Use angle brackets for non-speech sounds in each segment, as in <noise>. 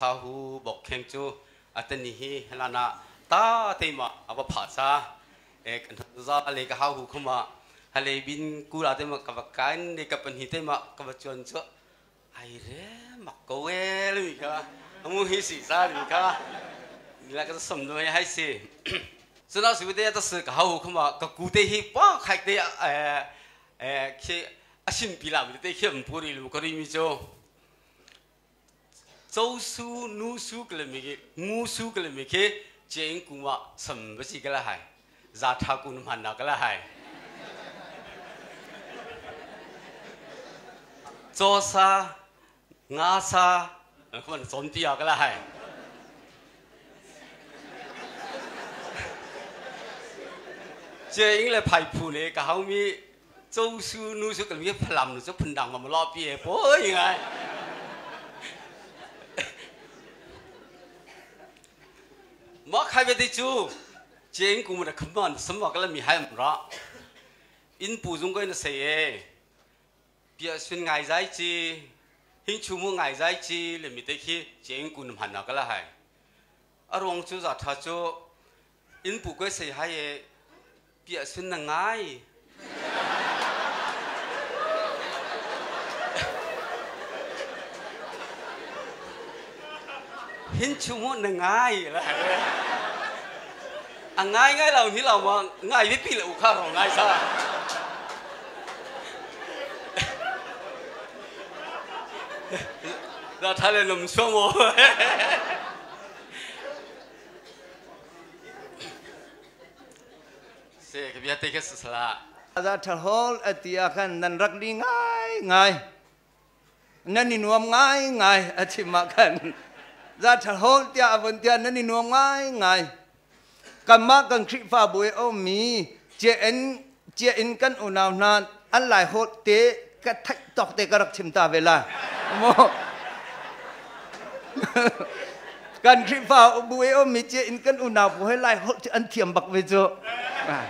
ha hu bok khem chu, atani hi helana. Ta teima aba phasa ek za le ka ha hu khuma. Hale bin ku la teima ka kan le ka pan hi teima ka ba chon chu. Ai re mak ko we lu ka. Amu hi si sa lu ka. La ka som do hai si. <clears throat> So na su de ta se ka ha hu khuma, ka ku te hi pa khai te eh eh khi asin pila te khi mpuri lu ka ri mi chu. 周苏努苏格勒米给努苏格勒米给建古嘛什么是格拉海？扎塔古努曼那格拉海。做啥？ngã xa còn sống tia cái lại chế những là phải phụ này cả hông mi châu su nu su cái mi phải làm được cho phần đẳng mà lo bia bố như vậy mà khai về đây chú chuyện của mình không bằng sớm vào cái là mi hai mà ra in bù dung cái nó sẽ bây giờ ngày giải chi hình chú mua ngày giải chi là mi thấy khi chuyện của mình hành nào cái là hay ở ruộng chú giả thà chú in bù cái sẽ hay bây giờ xuân là ngay hin chung mo na ngai la a ngai ngai lau ni lau ma ngai bi pi la u kha ro ngai sa ra tha le num so mo se ke bia te ke sala za thal hol atia khan nan rak ni ngai ngai nan ni nuam ngai ngai mạc khan ra thật hôn tia vẫn tia nên đi nuông ngay ngay cầm má cầm trị pha bụi ô mi chia in chia in cân ồn nào nan ăn lại hốt tế cái thách tóc tế cái đặc chìm ta về là, mô. Cần trị pha bụi ô mi chia in cân ồn nào bùi lại hốt ăn thiểm bạc về chỗ à.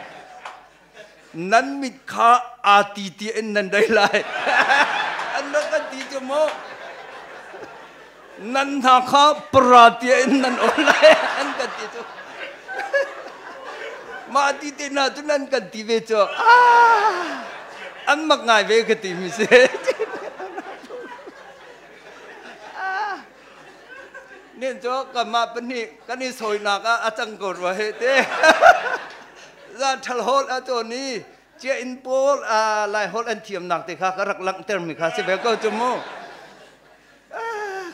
nắn mít khá à tì tì in nần đây lại. <laughs> Anh nó cần tì cho mô nan tha kha pratia in nan online anh ka ti cho, mà đi te nào tu nan kan ti về cho anh à, mak ngai về cái ti mi se nên cho cả mà bên này cái này sôi nạc á à chẳng còn vậy thế. Ra thằng hốt á chỗ này chế in bol à lại hốt anh thiềm nạc thì khác cái rắc lặng thêm mình khác sẽ về câu chung mu